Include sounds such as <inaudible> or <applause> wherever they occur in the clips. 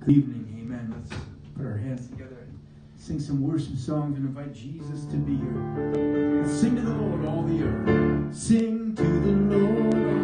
Good evening, amen. Let's put our hands together and sing some worship songs and invite Jesus to be here. Sing to the Lord, all the earth. Sing to the Lord,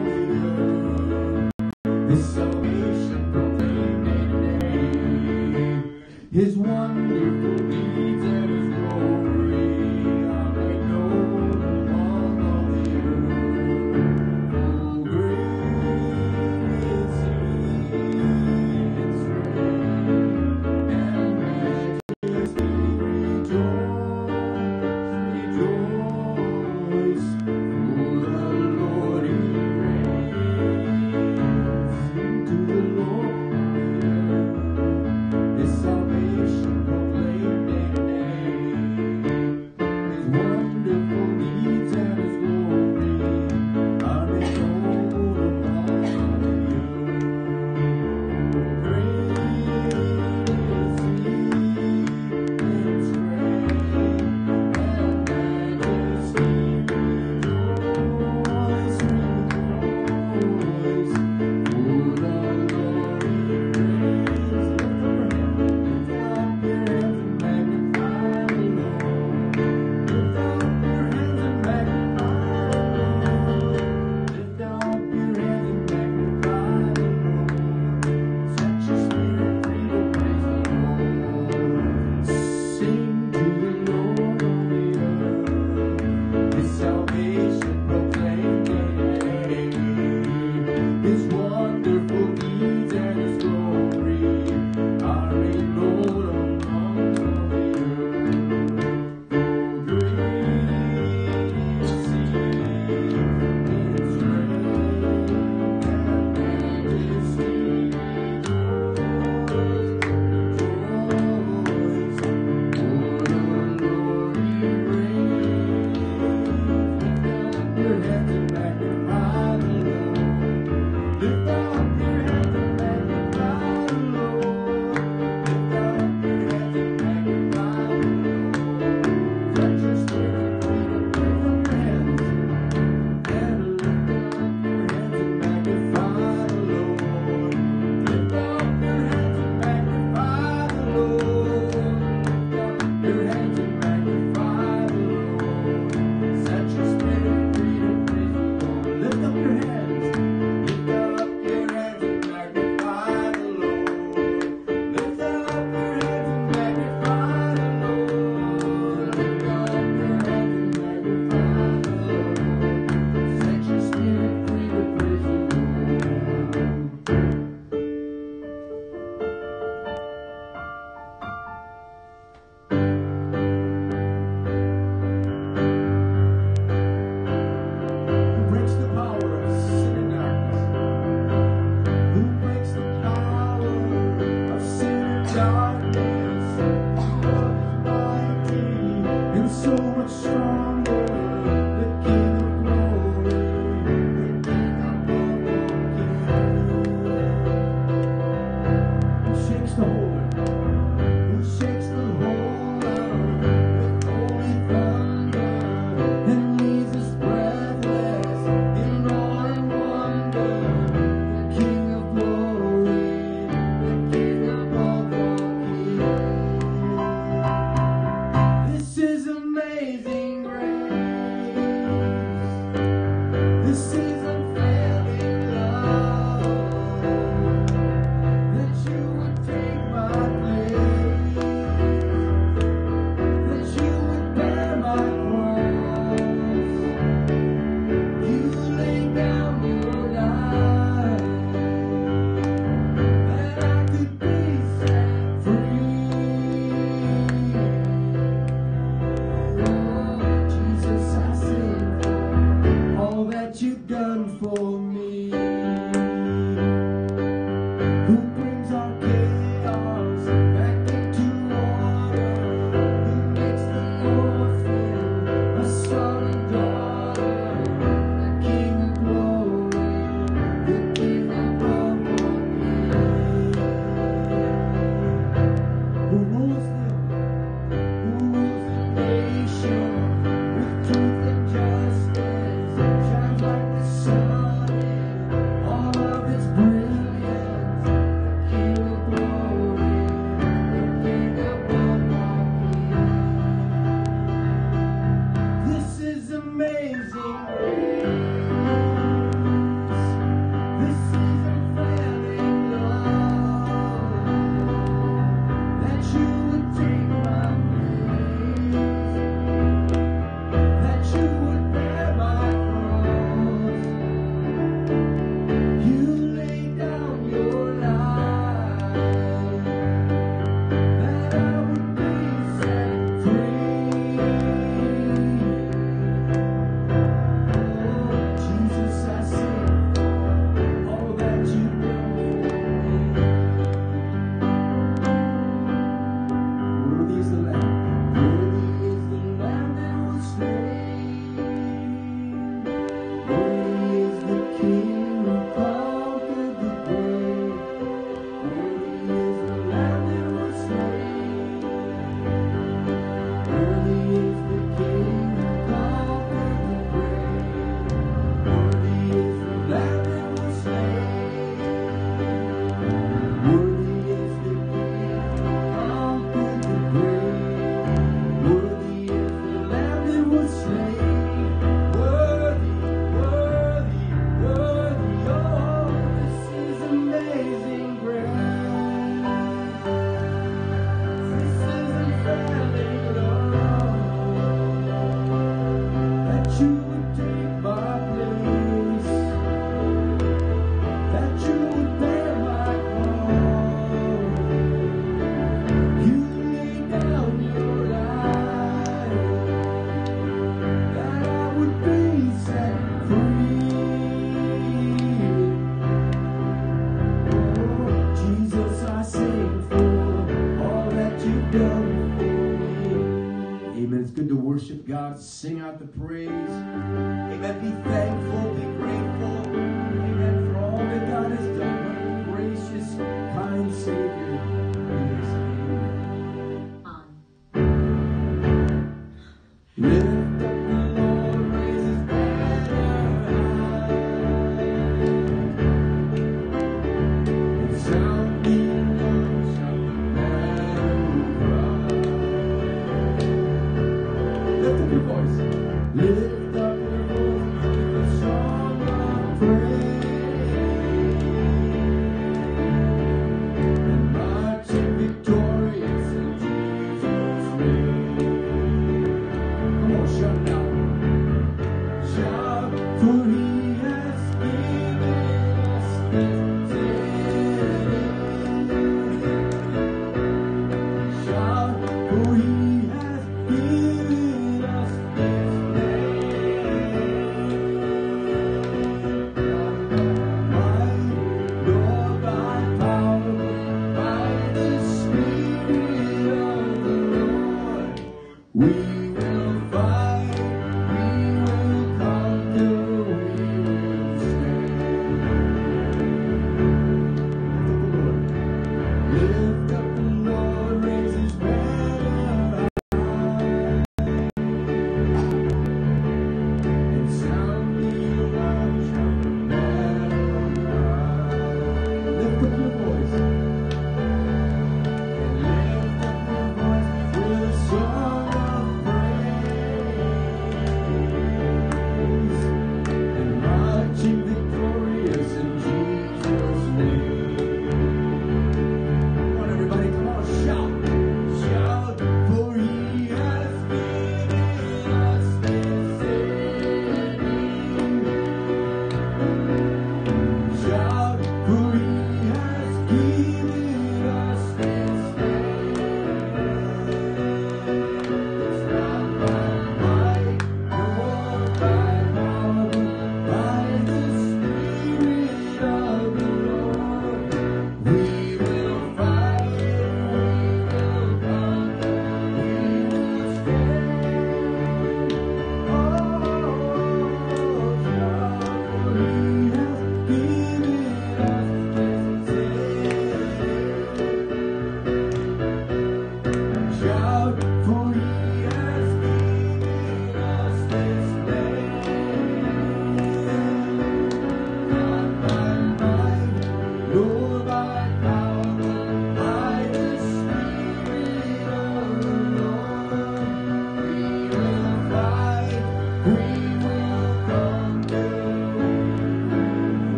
Savior.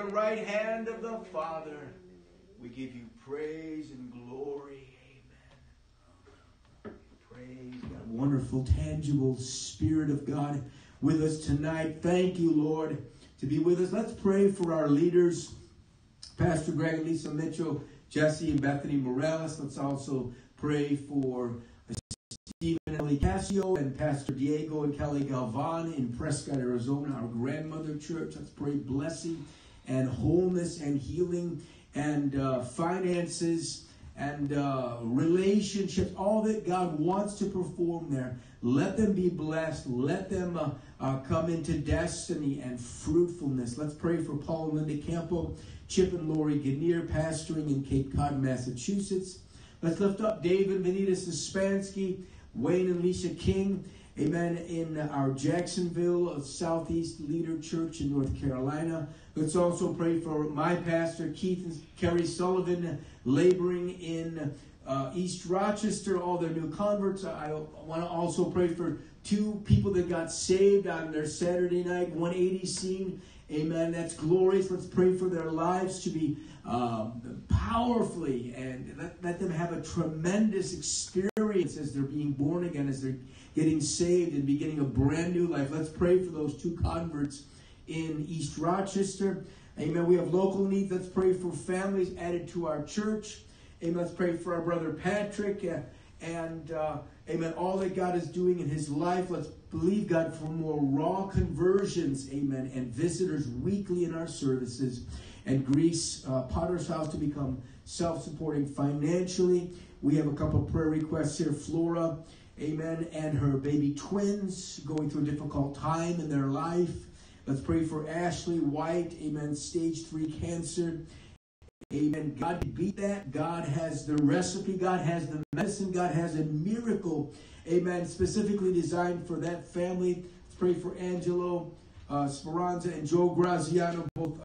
The right hand of the Father. We give you praise and glory. Amen. Praise God. Wonderful, tangible Spirit of God with us tonight. Thank you, Lord, to be with us. Let's pray for our leaders, Pastor Greg and Lisa Mitchell, Jesse and Bethany Morales. Let's also pray for Stephen Ellie Casio and Pastor Diego and Kelly Galvan in Prescott, Arizona, our grandmother church. Let's pray blessing and wholeness and healing and uh, finances and uh, relationships, all that God wants to perform there. Let them be blessed. Let them uh, uh, come into destiny and fruitfulness. Let's pray for Paul and Linda Campbell, Chip and Lori Gannier, pastoring in Cape Cod, Massachusetts. Let's lift up David Benita Sispansky, Wayne and Lisa King, amen, in our Jacksonville Southeast Leader Church in North Carolina. Let's also pray for my pastor, Keith and Kerry Sullivan, laboring in uh, East Rochester, all their new converts. I want to also pray for two people that got saved on their Saturday night 180 scene. Amen. That's glorious. Let's pray for their lives to be um, powerfully and let, let them have a tremendous experience as they're being born again, as they're getting saved and beginning a brand new life. Let's pray for those two converts in East Rochester. Amen. We have local needs. Let's pray for families added to our church. Amen. Let's pray for our brother Patrick uh, and uh, amen. All that God is doing in his life. Let's believe God for more raw conversions. Amen. And visitors weekly in our services. And Greece uh, Potter's House to become self-supporting financially. We have a couple prayer requests here. Flora, amen, and her baby twins going through a difficult time in their life. Let's pray for Ashley White, amen, stage three cancer. Amen. God beat that. God has the recipe. God has the medicine. God has a miracle. Amen. Specifically designed for that family. Let's pray for Angelo uh, Speranza and Joe Graziano, both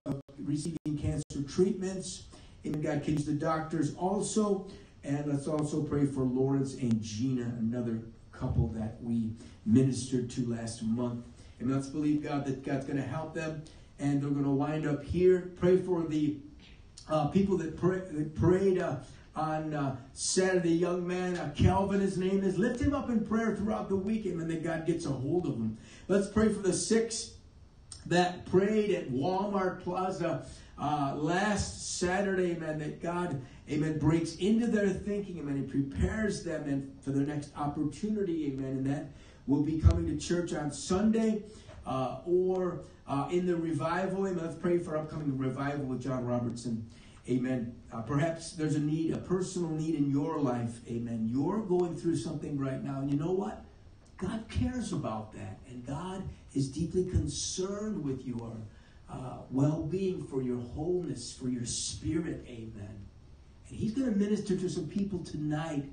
receiving cancer treatments. Amen. God use the doctors also. And let's also pray for Lawrence and Gina, another couple that we ministered to last month. And let's believe God that God's going to help them. And they're going to wind up here. Pray for the uh, people that, pray, that prayed uh, on uh, Saturday, young man, uh, Calvin, his name is. Lift him up in prayer throughout the weekend, and then God gets a hold of him. Let's pray for the six that prayed at Walmart Plaza uh, last Saturday, amen, that God, amen, breaks into their thinking, amen, and prepares them and for their next opportunity, amen, and that will be coming to church on Sunday uh, or uh, in the revival. Amen. Let's pray for upcoming revival with John Robertson. Amen. Uh, perhaps there's a need, a personal need in your life. Amen. You're going through something right now, and you know what? God cares about that, and God is deeply concerned with your uh, well-being, for your wholeness, for your spirit. Amen. And He's going to minister to some people tonight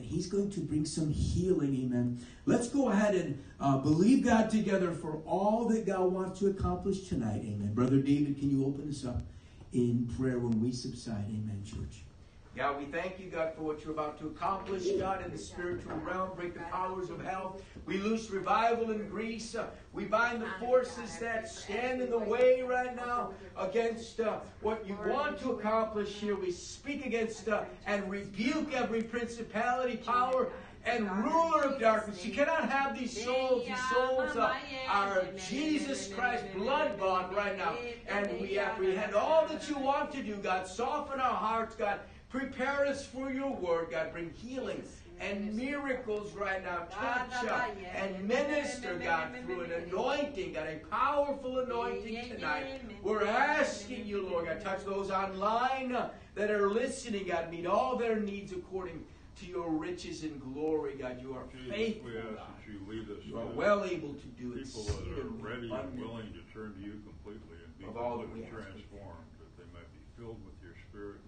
and he's going to bring some healing. Amen. Let's go ahead and uh, believe God together for all that God wants to accomplish tonight. Amen. Brother David, can you open us up in prayer when we subside? Amen, church. God, we thank you, God, for what you're about to accomplish, God, in the spiritual realm. Break the powers of hell. We loose revival in Greece. Uh, we bind the forces that stand in the way right now against uh, what you want to accomplish here. We speak against uh, and rebuke every principality, power, and ruler of darkness. You cannot have these souls. These souls uh, are Jesus Christ blood bought right now. And we apprehend all that you want to do, God. Soften our hearts, God. Prepare us for your word, God. Bring healing and miracles right now. Touch uh, and minister, God, through an anointing, God, a powerful anointing tonight. We're asking you, Lord, God, touch those online that are listening, God, meet all their needs according to your riches and glory, God. You are Jesus, faithful. we ask God. that you lead us You are well able to do it. people that are ready and willing to turn to you completely and be Of all that we transformed, that they might be filled with your spirit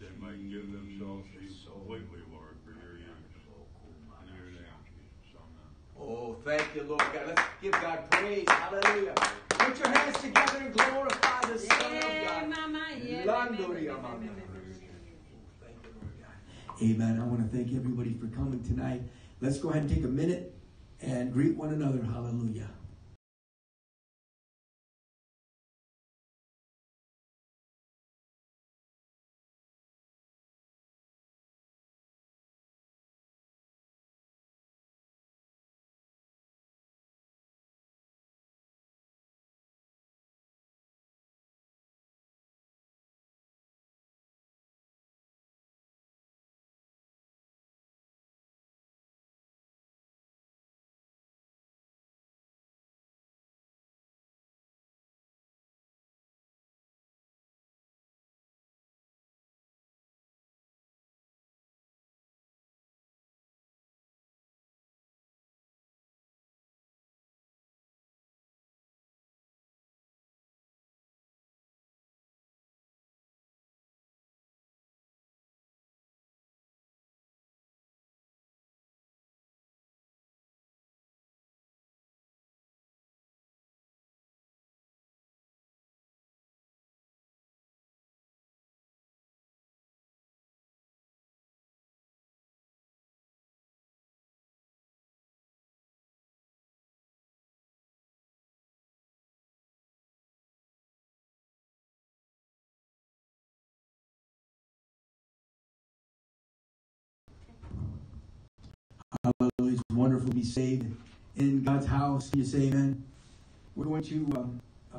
they might give themselves to you completely, Lord, for your use. In your name, Jesus, amen. Oh, thank you, Lord God. Let's give God praise. Hallelujah. Put your hands together and glorify the Son of God. Mama. Thank you, Lord God. Amen. I want to thank everybody for coming tonight. Let's go ahead and take a minute and greet one another. Hallelujah. Will be saved in God's house. Can you say amen? We're going to um, uh,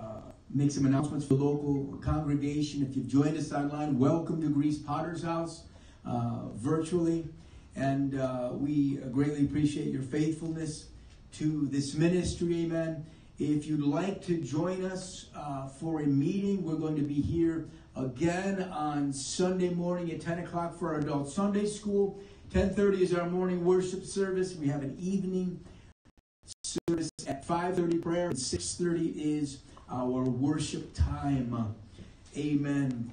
make some announcements for local congregation. If you've joined us online, welcome to Greece Potter's house uh, virtually. And uh, we greatly appreciate your faithfulness to this ministry. Amen. If you'd like to join us uh, for a meeting, we're going to be here again on Sunday morning at 10 o'clock for our adult Sunday school. 10:30 is our morning worship service. We have an evening service at 5:30 prayer and 6:30 is our worship time. Amen.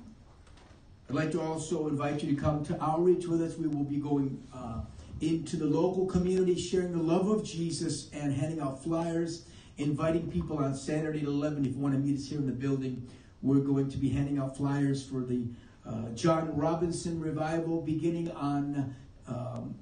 I'd like to also invite you to come to our outreach with us. We will be going uh, into the local community, sharing the love of Jesus, and handing out flyers, inviting people on Saturday at 11. If you want to meet us here in the building, we're going to be handing out flyers for the uh, John Robinson revival beginning on um,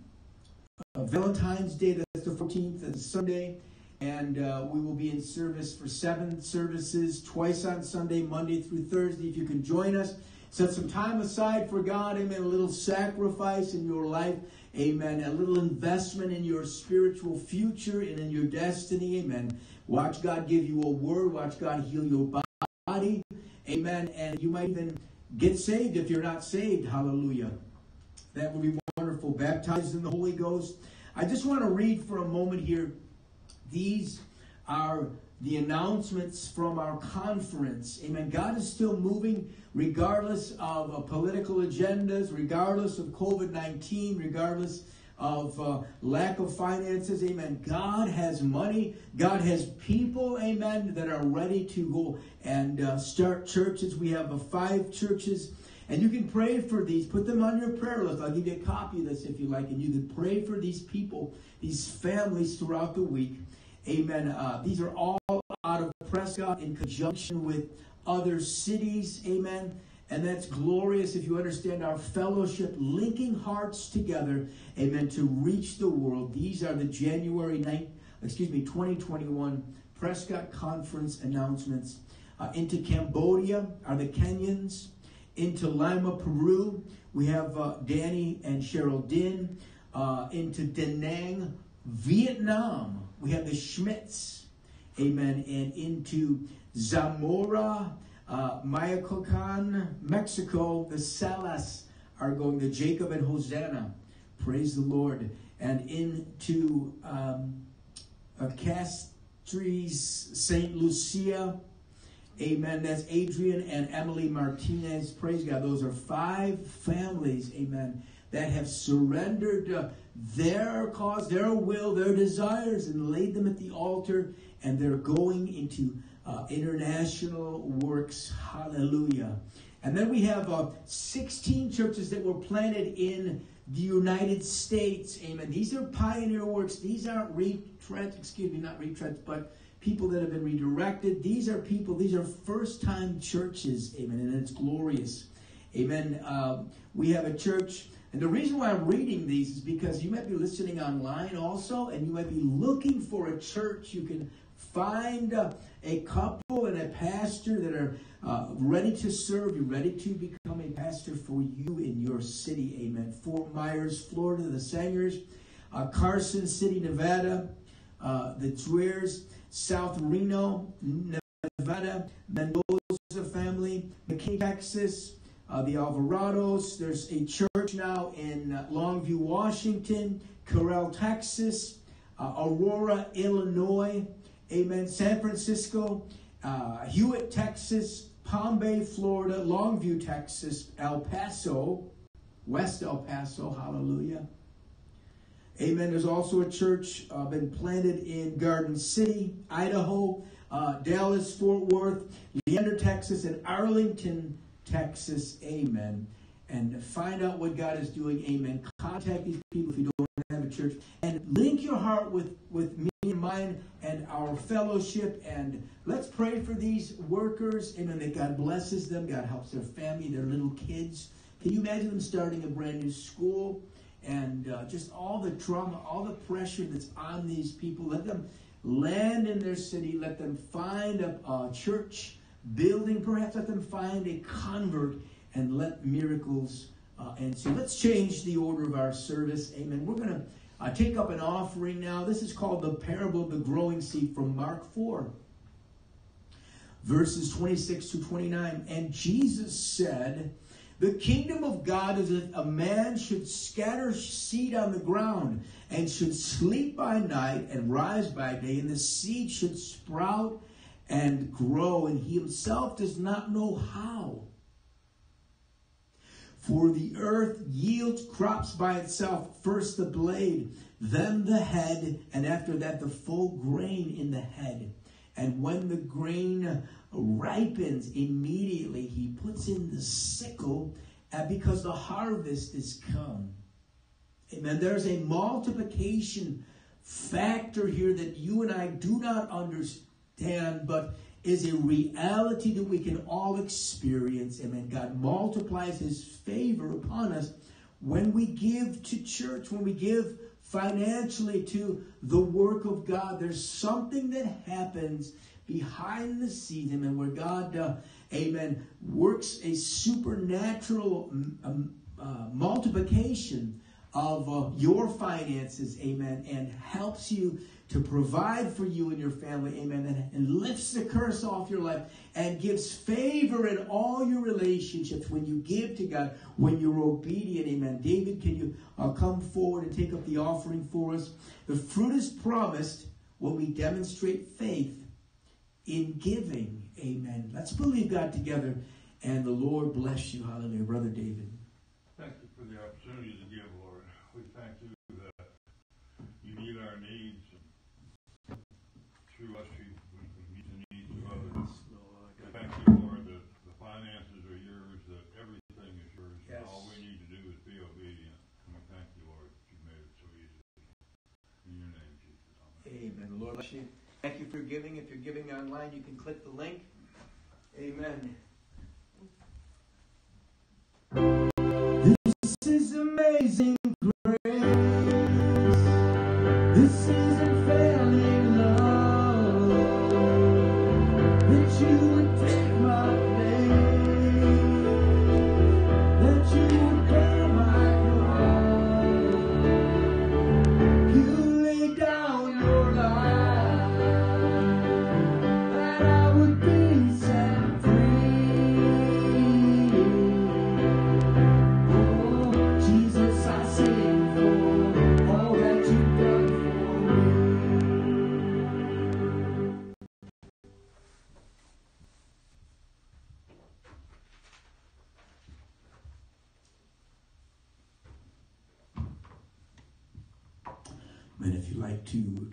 uh, Valentine's Day. That's the 14th, that's Sunday. And uh, we will be in service for seven services, twice on Sunday, Monday through Thursday. If you can join us, set some time aside for God. Amen. A little sacrifice in your life. Amen. A little investment in your spiritual future and in your destiny. Amen. Watch God give you a word. Watch God heal your body. Amen. And you might even get saved if you're not saved. Hallelujah. That would be wonderful. Baptized in the Holy Ghost. I just want to read for a moment here. These are the announcements from our conference. Amen. God is still moving regardless of uh, political agendas, regardless of COVID 19, regardless of uh, lack of finances. Amen. God has money. God has people, amen, that are ready to go and uh, start churches. We have five churches. And you can pray for these. Put them on your prayer list. I'll give you a copy of this if you like. And you can pray for these people, these families throughout the week. Amen. Uh, these are all out of Prescott in conjunction with other cities. Amen. And that's glorious if you understand our fellowship, linking hearts together, amen, to reach the world. These are the January 9th, excuse me, 2021 Prescott Conference announcements. Uh, into Cambodia are the Kenyans. Into Lima, Peru, we have uh, Danny and Cheryl Din. Uh, into Da Nang, Vietnam, we have the Schmitz. Amen. And into Zamora, uh, Michoacán, Mexico, the Salas are going to Jacob and Hosanna. Praise the Lord. And into um, uh, Castries, St. Lucia. Amen. That's Adrian and Emily Martinez. Praise God. Those are five families, amen, that have surrendered uh, their cause, their will, their desires, and laid them at the altar. And they're going into uh, international works. Hallelujah. And then we have uh, 16 churches that were planted in the United States. Amen. These are pioneer works. These aren't retreads, excuse me, not retreads, but people that have been redirected. These are people, these are first time churches. Amen. And it's glorious. Amen. Uh, we have a church. And the reason why I'm reading these is because you might be listening online also, and you might be looking for a church you can find uh, a couple and a pastor that are uh, ready to serve you, ready to become a pastor for you in your city. Amen. Fort Myers, Florida, the Sangers, uh, Carson City, Nevada, uh, the Dreers, South Reno, Nevada, Mendoza family, McKay, Texas, uh, the Alvarados. There's a church now in uh, Longview, Washington, Corral, Texas, uh, Aurora, Illinois. Amen. San Francisco, uh, Hewitt, Texas, Palm Bay, Florida, Longview, Texas, El Paso, West El Paso, hallelujah. Amen. There's also a church uh, been planted in Garden City, Idaho, uh, Dallas, Fort Worth, Leander, Texas, and Arlington, Texas. Amen. And find out what God is doing. Amen. Contact these people if you don't have a church, and link your heart with with me and mine and our fellowship. And let's pray for these workers. Amen. That God blesses them. God helps their family, their little kids. Can you imagine them starting a brand new school? And uh, just all the trauma, all the pressure that's on these people. Let them land in their city. Let them find a, a church building. Perhaps let them find a convert and let miracles uh, so. Let's change the order of our service. Amen. We're going to uh, take up an offering now. This is called the parable of the growing seed from Mark 4, verses 26 to 29. And Jesus said, The kingdom of God is if a man should scatter seed on the ground and should sleep by night and rise by day, and the seed should sprout and grow, and he himself does not know how. For the earth yields crops by itself, first the blade, then the head, and after that the full grain in the head. And when the grain ripens, immediately he puts in the sickle because the harvest is come. Amen. There's a multiplication factor here that you and I do not understand, but is a reality that we can all experience. Amen. God multiplies his favor upon us when we give to church, when we give financially to the work of God. There's something that happens behind the scenes, amen, where God, uh, amen, works a supernatural um, uh, multiplication of uh, your finances, amen, and helps you to provide for you and your family, amen, and, and, lifts the curse off your life and gives favor in all your relationships when you give to God, when you're obedient, amen. David, can you uh, come forward and take up the offering for us? The fruit is promised when we demonstrate faith in giving, amen. Let's believe God together, and the Lord bless you, hallelujah. Brother David. Thank you for the opportunity to give, Lord. We thank you that you meet our needs. And through us, you, we can meet the needs of others. We thank you, Lord, that the finances are yours, that everything is yours. Yes. And all we need to do is be obedient. And we thank you, Lord, that you made it so easy. In your name, Jesus. Amen. Amen. Lord bless you. Thank you for giving. If you're giving online, you can click the link. Amen. This is amazing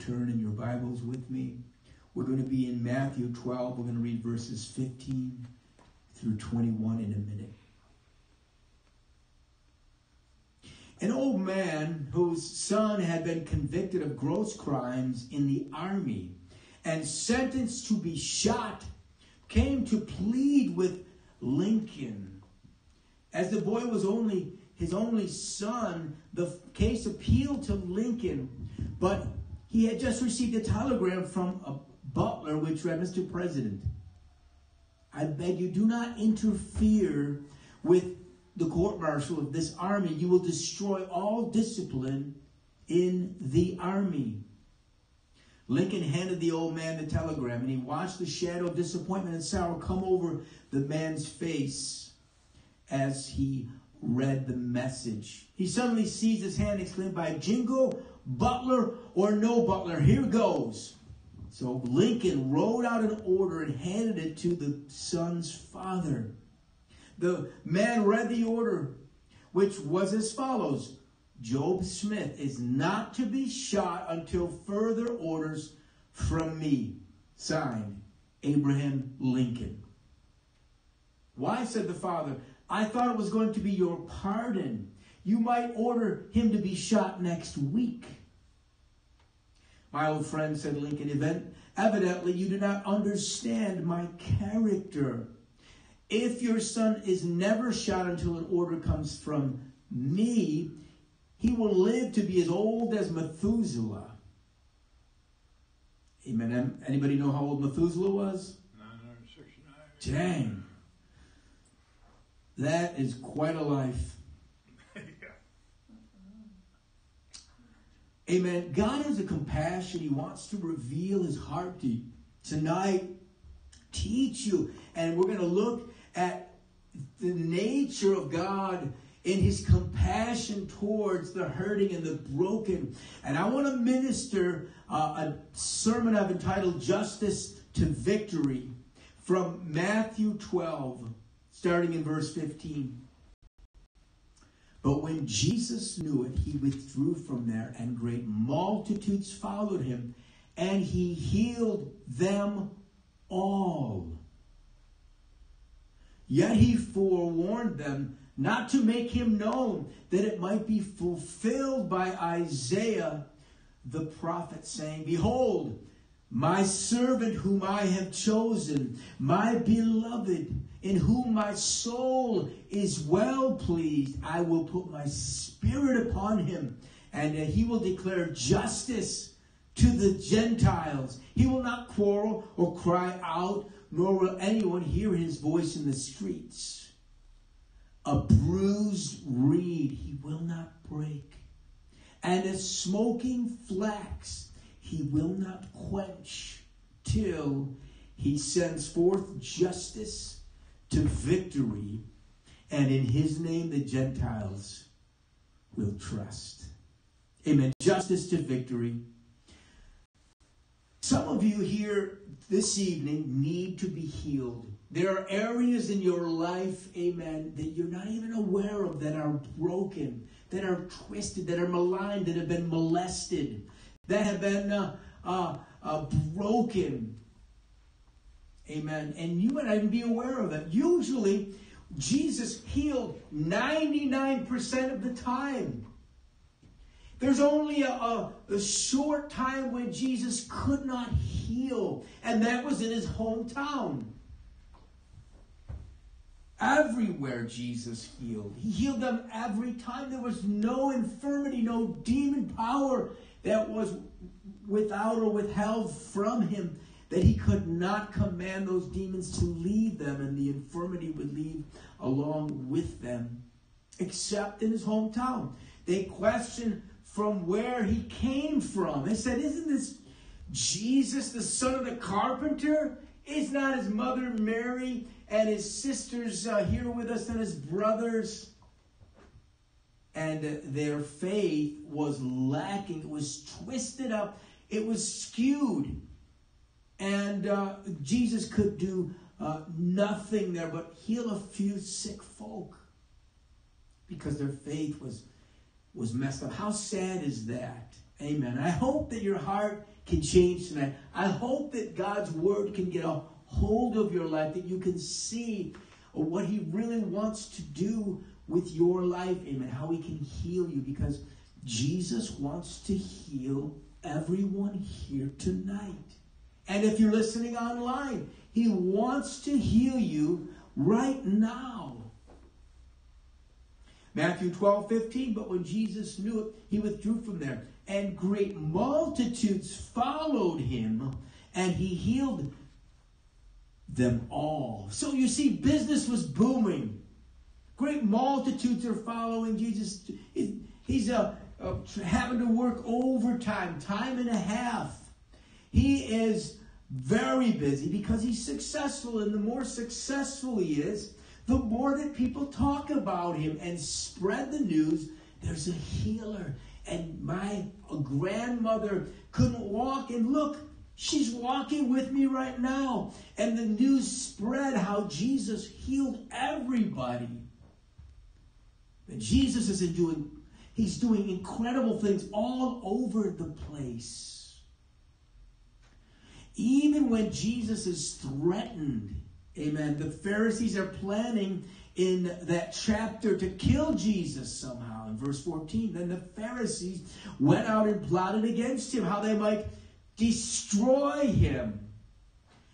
turn in your Bibles with me, we're going to be in Matthew 12. We're going to read verses 15 through 21 in a minute. An old man whose son had been convicted of gross crimes in the army and sentenced to be shot came to plead with Lincoln. As the boy was only his only son, the case appealed to Lincoln, but he had just received a telegram from a butler which read, Mr. President, I beg you do not interfere with the court martial of this army. You will destroy all discipline in the army. Lincoln handed the old man the telegram, and he watched the shadow of disappointment and sorrow come over the man's face as he read the message. He suddenly seized his hand and exclaimed, By Jingo, butler or no butler, here goes. So Lincoln wrote out an order and handed it to the son's father. The man read the order, which was as follows Job Smith is not to be shot until further orders from me. Signed, Abraham Lincoln. Why, said the father, I thought it was going to be your pardon. You might order him to be shot next week. My old friend, said Lincoln, "Event- evidently you do not understand my character. If your son is never shot until an order comes from me, he will live to be as old as Methuselah. Amen. Anybody know how old Methuselah was? 969. Dang. That is quite a life. yeah. Amen. God has a compassion. He wants to reveal his heart to you. Tonight, teach you. And we're going to look at the nature of God in his compassion towards the hurting and the broken. And I want to minister uh, a sermon I've entitled Justice to Victory from Matthew 12, starting in verse 15. But when Jesus knew it, he withdrew from there, and great multitudes followed him, and he healed them all. Yet he forewarned them not to make him known, that it might be fulfilled by Isaiah the prophet, saying, Behold, my servant whom I have chosen, my beloved, in whom my soul is well pleased, I will put my spirit upon him, and uh, he will declare justice to the Gentiles. He will not quarrel or cry out, nor will anyone hear his voice in the streets. A bruised reed he will not break, and a smoking flax he will not quench till he sends forth justice to victory, and in his name the Gentiles will trust. Amen. Justice to victory. Some of you here this evening need to be healed. There are areas in your life, amen, that you're not even aware of that are broken, that are twisted, that are maligned, that have been molested that have been uh, uh, uh, broken. Amen. And you and I be aware of it. Usually, Jesus healed 99% of the time. There's only a, a, a, short time when Jesus could not heal, and that was in his hometown. Everywhere Jesus healed. He healed them every time. There was no infirmity, no demon power that was without or withheld from him, that he could not command those demons to leave them, and the infirmity would leave along with them, except in his hometown. They questioned from where he came from. They said, Isn't this Jesus, the son of the carpenter? Is not his mother Mary and his sisters uh, here with us and his brothers? and their faith was lacking. It was twisted up. It was skewed. And uh, Jesus could do uh, nothing there but heal a few sick folk because their faith was, was messed up. How sad is that? Amen. I hope that your heart can change tonight. I hope that God's word can get a hold of your life, that you can see what He really wants to do with your life, amen, how he can heal you because Jesus wants to heal everyone here tonight. And if you're listening online, he wants to heal you right now. Matthew 12, 15, but when Jesus knew it, he withdrew from there. And great multitudes followed him, and he healed them all. So you see, business was booming. Great multitudes are following Jesus. He's uh, uh, having to work overtime, time and a half. He is very busy because he's successful, and the more successful he is, the more that people talk about him and spread the news. There's a healer, and my grandmother couldn't walk, and look, she's walking with me right now. And the news spread how Jesus healed everybody. But Jesus is doing, he's doing incredible things all over the place. Even when Jesus is threatened, amen, the Pharisees are planning in that chapter to kill Jesus somehow. In verse 14, then the Pharisees went out and plotted against him, how they might destroy him.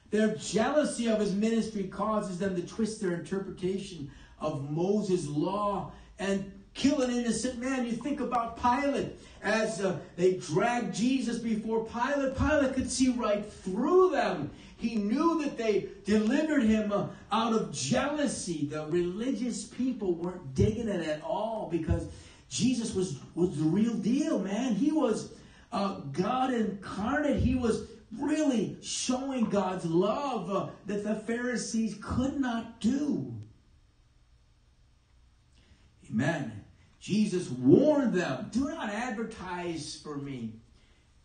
Their jealousy of his ministry causes them to twist their interpretation of Moses' law and kill an innocent man. You think about Pilate as uh, they dragged Jesus before Pilate. Pilate could see right through them. He knew that they delivered him uh, out of jealousy. The religious people weren't digging it at all because Jesus was, was the real deal, man. He was uh, God incarnate. He was really showing God's love uh, that the Pharisees could not do. Amen. Jesus warned them, do not advertise for me.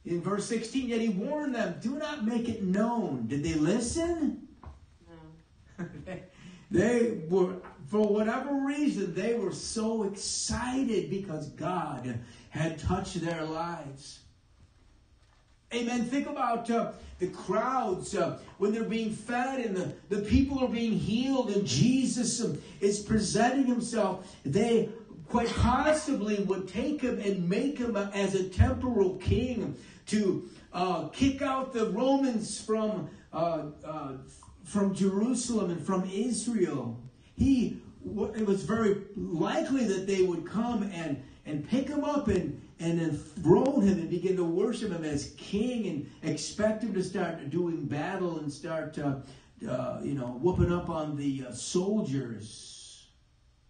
In verse 16, yet he warned them, do not make it known. Did they listen? No. <laughs> they were, for whatever reason, they were so excited because God had touched their lives. Amen. Think about uh, the crowds uh, when they're being fed and the, the people are being healed and Jesus um, is presenting himself. They quite possibly would take him and make him as a temporal king to uh, kick out the Romans from, uh, uh, from Jerusalem and from Israel. He, it was very likely that they would come and, and pick him up and, and enthrone him and begin to worship him as king and expect him to start doing battle and start, uh, you know, whooping up on the uh, soldiers.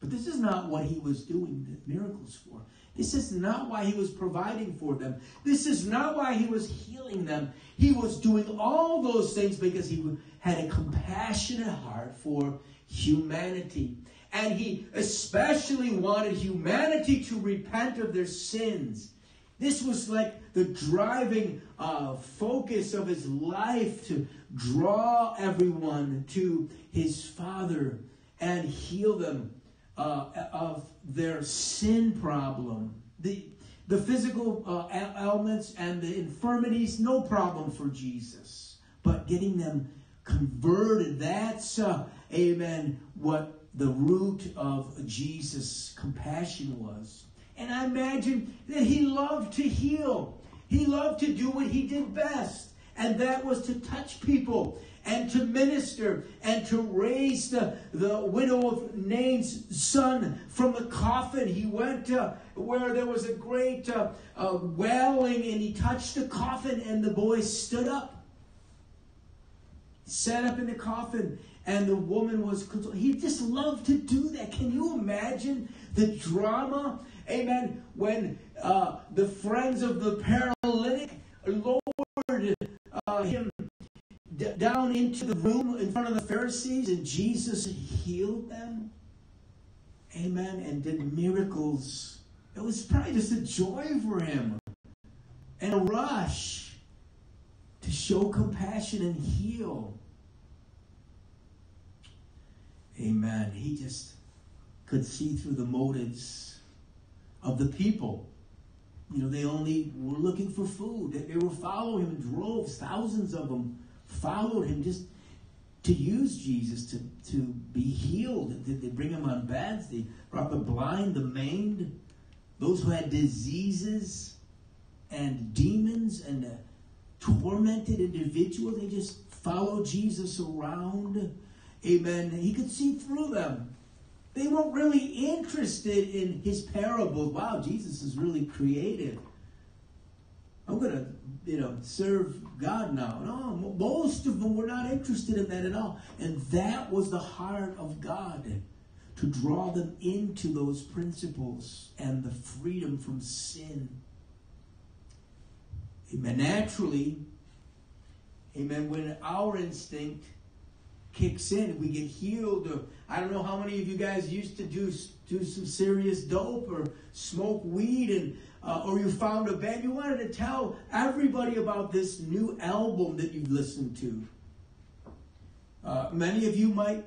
But this is not what he was doing the miracles for. This is not why he was providing for them. This is not why he was healing them. He was doing all those things because he had a compassionate heart for humanity. And he especially wanted humanity to repent of their sins. This was like the driving uh, focus of his life to draw everyone to his Father and heal them uh, of their sin problem. The, the physical uh, ailments and the infirmities, no problem for Jesus. But getting them converted, that's, uh, amen, what the root of Jesus' compassion was. And I imagine that he loved to heal. He loved to do what he did best, and that was to touch people and to minister and to raise the, the widow of Nain's son from the coffin. He went uh, where there was a great uh, uh, wailing and he touched the coffin and the boy stood up. Sat up in the coffin and the woman was he just loved to do that can you imagine the drama amen when uh, the friends of the paralytic lowered uh, him down into the room in front of the pharisees and jesus healed them amen and did miracles it was probably just a joy for him and a rush to show compassion and heal Amen. He just could see through the motives of the people. You know, they only were looking for food. They were following him in droves. Thousands of them followed him just to use Jesus to, to be healed. Did they bring him on beds? They brought the blind, the maimed, those who had diseases and demons and tormented individuals. They just followed Jesus around Amen. He could see through them. They weren't really interested in his parables. Wow, Jesus is really creative. I'm going to, you know, serve God now. No, most of them were not interested in that at all. And that was the heart of God to draw them into those principles and the freedom from sin. Amen. Naturally, amen, when our instinct kicks in we get healed or i don't know how many of you guys used to do do some serious dope or smoke weed and uh, or you found a band you wanted to tell everybody about this new album that you've listened to uh, many of you might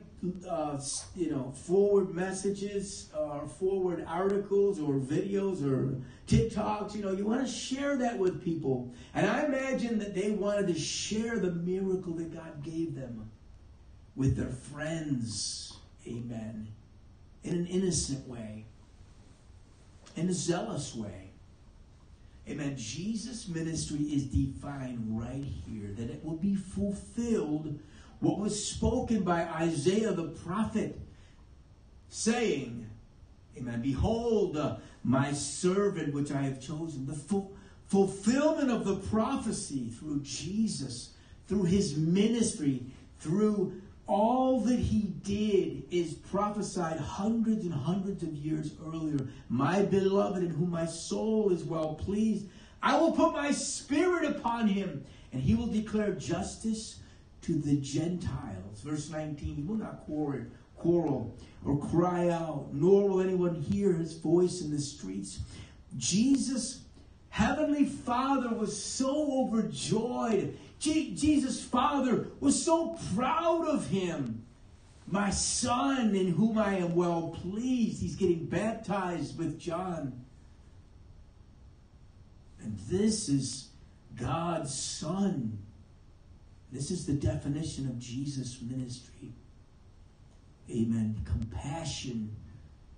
uh, you know forward messages or forward articles or videos or tiktoks you know you want to share that with people and i imagine that they wanted to share the miracle that god gave them with their friends. Amen. In an innocent way, in a zealous way. Amen. Jesus' ministry is defined right here that it will be fulfilled what was spoken by Isaiah the prophet, saying, Amen. Behold, uh, my servant which I have chosen. The fulfillment of the prophecy through Jesus, through his ministry, through all that he did is prophesied hundreds and hundreds of years earlier. My beloved, in whom my soul is well pleased. I will put my spirit upon him, and he will declare justice to the Gentiles. Verse 19, he will not quarrel, quarrel or cry out, nor will anyone hear his voice in the streets. Jesus, Heavenly Father, was so overjoyed. Je- Jesus' Father was so proud of him. My son, in whom I am well pleased. He's getting baptized with John. And this is God's Son. This is the definition of Jesus' ministry. Amen. Compassion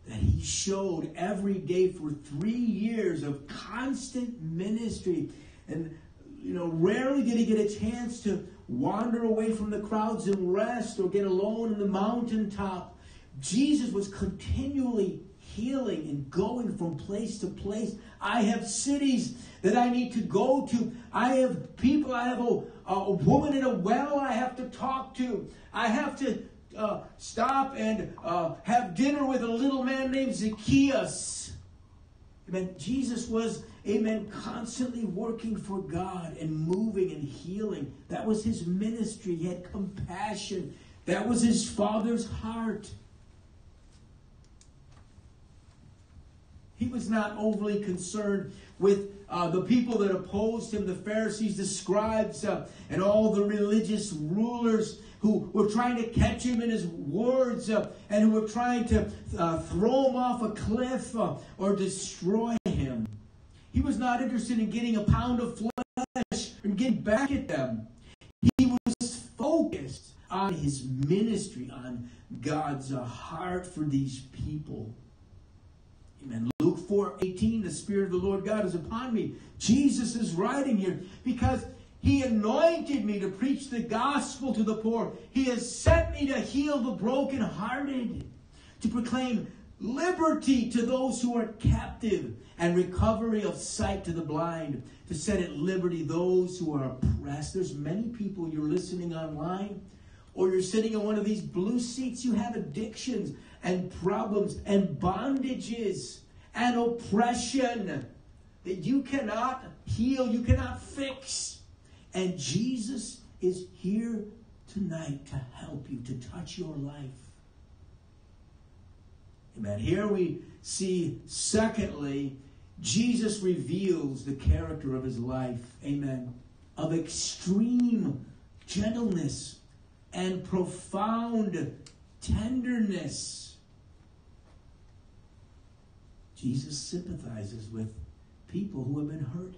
that he showed every day for three years of constant ministry. And, you know, rarely did he get a chance to wander away from the crowds and rest or get alone in the mountaintop. Jesus was continually healing and going from place to place. I have cities that I need to go to. I have people, I have a, a woman in a well I have to talk to. I have to uh, stop and uh, have dinner with a little man named Zacchaeus. Amen. Jesus was, amen, constantly working for God and moving and healing. That was his ministry. He had compassion. That was his father's heart. He was not overly concerned with uh, the people that opposed him, the Pharisees, the scribes, uh, and all the religious rulers who were trying to catch him in his words uh, and who were trying to uh, throw him off a cliff uh, or destroy him. He was not interested in getting a pound of flesh and getting back at them. He was focused on his ministry, on God's uh, heart for these people. Amen. Luke 4 18, the Spirit of the Lord God is upon me. Jesus is writing here because he anointed me to preach the gospel to the poor. He has sent me to heal the brokenhearted, to proclaim liberty to those who are captive, and recovery of sight to the blind, to set at liberty those who are oppressed. There's many people you're listening online, or you're sitting in one of these blue seats, you have addictions and problems and bondages and oppression that you cannot heal, you cannot fix. And Jesus is here tonight to help you, to touch your life. Amen. Here we see, secondly, Jesus reveals the character of his life. Amen. Of extreme gentleness and profound tenderness. Jesus sympathizes with people who have been hurt.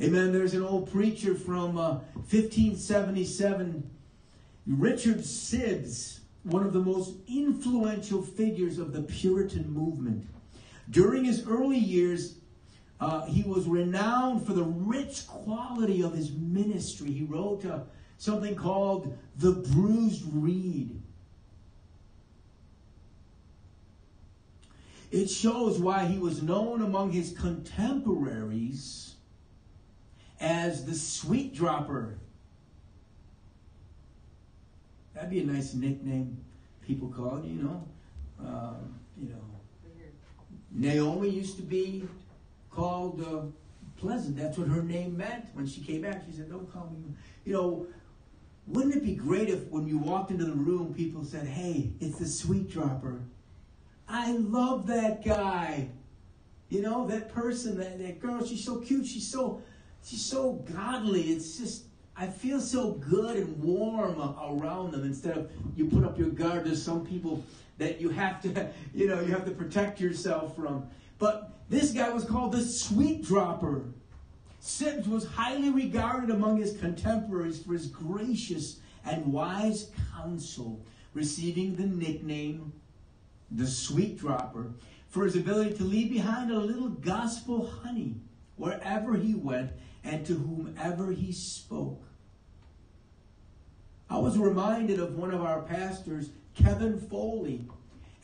Amen. There's an old preacher from uh, 1577, Richard Sibbes, one of the most influential figures of the Puritan movement. During his early years, uh, he was renowned for the rich quality of his ministry. He wrote uh, something called The Bruised Reed. It shows why he was known among his contemporaries as the sweet dropper. That'd be a nice nickname people called, you know. Uh, you know, Naomi used to be called uh, Pleasant. That's what her name meant when she came back. She said, "Don't call me." You know, wouldn't it be great if when you walked into the room, people said, "Hey, it's the sweet dropper." I love that guy. You know, that person, that, that girl, she's so cute. She's so she's so godly. It's just I feel so good and warm around them. Instead of you put up your guard, there's some people that you have to, <laughs> you know, you have to protect yourself from. But this guy was called the sweet dropper. Sibbes was highly regarded among his contemporaries for his gracious and wise counsel, receiving the nickname the sweet dropper for his ability to leave behind a little gospel honey wherever he went and to whomever he spoke. I was reminded of one of our pastors, Kevin Foley.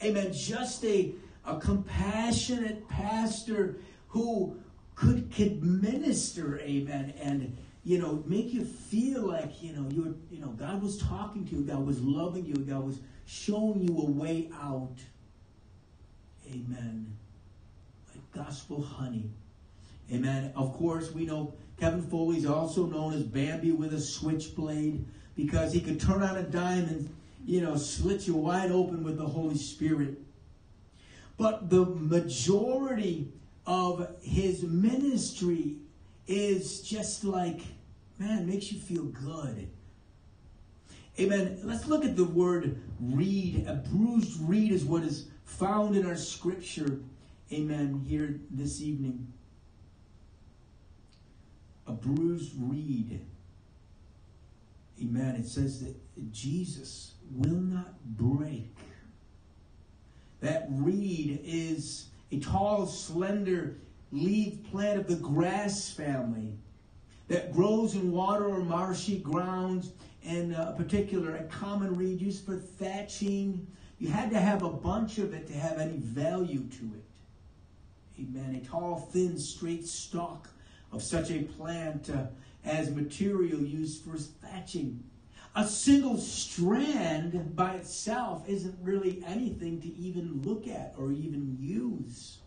Amen. Just a, a compassionate pastor who could, could minister, amen, and you know, make you feel like, you know, you're, you know, God was talking to you, God was loving you, God was showing you a way out. Amen. Like gospel honey. Amen. Of course, we know Kevin Foley is also known as Bambi with a switchblade because he could turn on a dime and, you know, slit you wide open with the Holy Spirit. But the majority of his ministry is just like, man, makes you feel good. Amen. Let's look at the word reed. A bruised reed is what is found in our scripture. Amen. Here this evening. A bruised reed. Amen. It says that Jesus will not break. That reed is a tall, slender leaf plant of the grass family that grows in water or marshy grounds, and uh, particular a common reed used for thatching. You had to have a bunch of it to have any value to it. Amen. A tall, thin, straight stalk of such a plant uh, as material used for thatching. A single strand by itself isn't really anything to even look at or even use.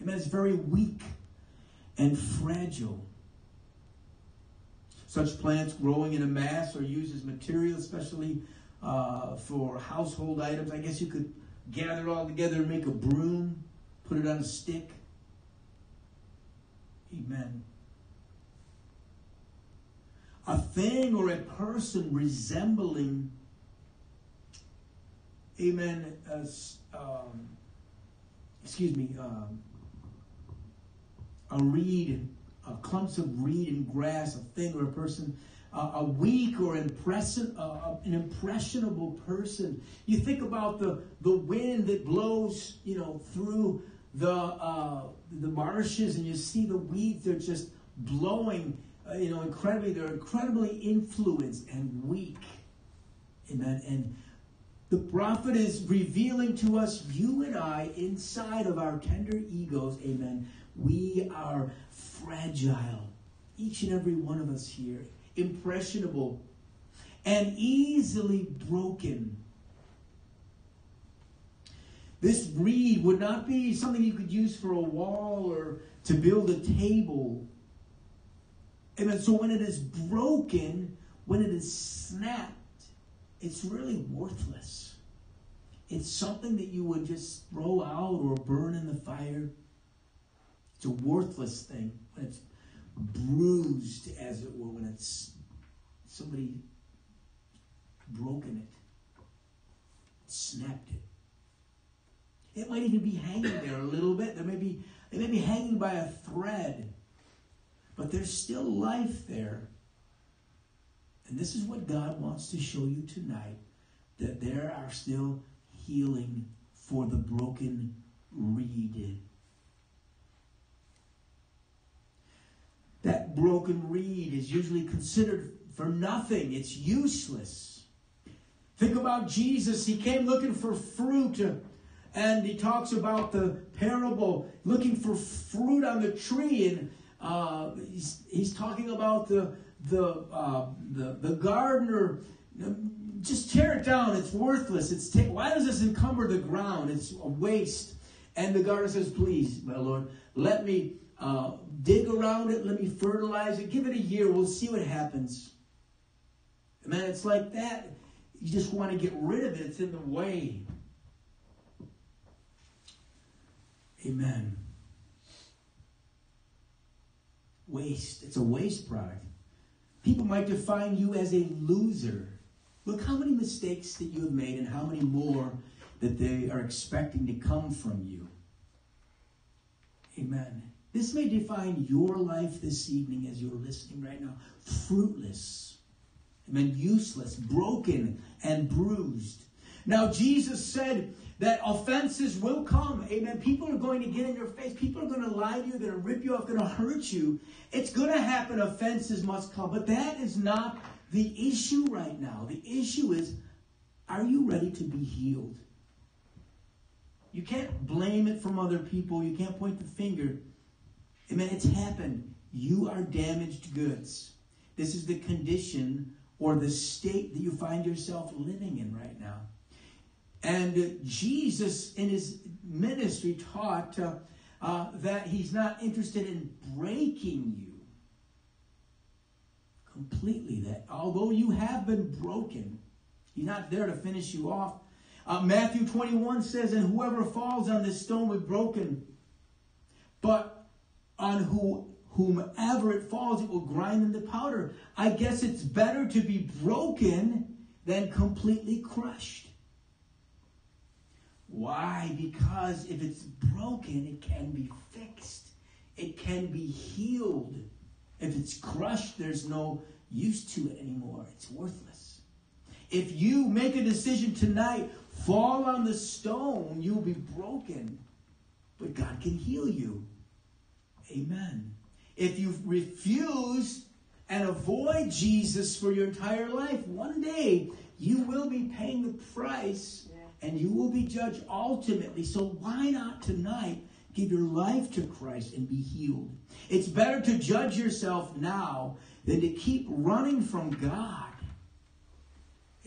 Amen. It's very weak and fragile. Such plants growing in a mass are used as material, especially uh, for household items. I guess you could gather it all together and make a broom, put it on a stick. Amen. A thing or a person resembling, amen, as, um, excuse me, um, a reed, a clumps of reed and grass, a thing or a person, uh, a weak or impression, uh, an impressionable person. You think about the, the wind that blows, you know, through the uh, the marshes, and you see the weeds. They're just blowing, Uh, you know, incredibly. They're incredibly influenced and weak. Amen. And the prophet is revealing to us, you and I, inside of our tender egos, amen, we are fragile. Each and every one of us here, impressionable and easily broken. This reed would not be something you could use for a wall or to build a table. Amen. So when it is broken, when it is snapped, it's really worthless. It's something that you would just throw out or burn in the fire. It's a worthless thing when it's bruised, as it were, when it's somebody broken it, snapped it. It might even be hanging there a little bit. There may be it may be hanging by a thread, but there's still life there. And this is what God wants to show you tonight that there are still healing for the broken reed. That broken reed is usually considered for nothing, it's useless. Think about Jesus. He came looking for fruit, and he talks about the parable looking for fruit on the tree, and uh, he's, he's talking about the the, uh, the the gardener. Just tear it down. It's worthless. It's ta- why does this encumber the ground? It's a waste. And the gardener says, "Please, my Lord, let me uh, dig around it. Let me fertilize it. Give it a year. We'll see what happens." Man, it's like that. You just want to get rid of it. It's in the way. Amen. Waste. It's a waste product. People might define you as a loser. Look how many mistakes that you have made and how many more that they are expecting to come from you. Amen. This may define your life this evening as you're listening right now. Fruitless. Amen. Useless, broken, and bruised. Now, Jesus said that offenses will come. Amen. People are going to get in your face. People are going to lie to you. They're going to rip you off. Going to hurt you. It's going to happen. Offenses must come. But that is not the issue right now. The issue is, are you ready to be healed? You can't blame it from other people. You can't point the finger. Amen. It's happened. You are damaged goods. This is the condition or the state that you find yourself living in right now. And Jesus, in his ministry, taught uh, uh, that He's not interested in breaking you completely. That although you have been broken, He's not there to finish you off. Uh, Matthew 21 says, And whoever falls on this stone will be broken, but on who, whomever it falls, it will grind into powder. I guess it's better to be broken than completely crushed. Why? Because if it's broken, it can be fixed, it can be healed. If it's crushed, there's no use to it anymore. It's worthless. If you make a decision tonight, fall on the stone, you'll be broken. But God can heal you. Amen. If you refuse and avoid Jesus for your entire life, one day you will be paying the price and you will be judged ultimately. So why not tonight give your life to Christ and be healed? It's better to judge yourself now than to keep running from God.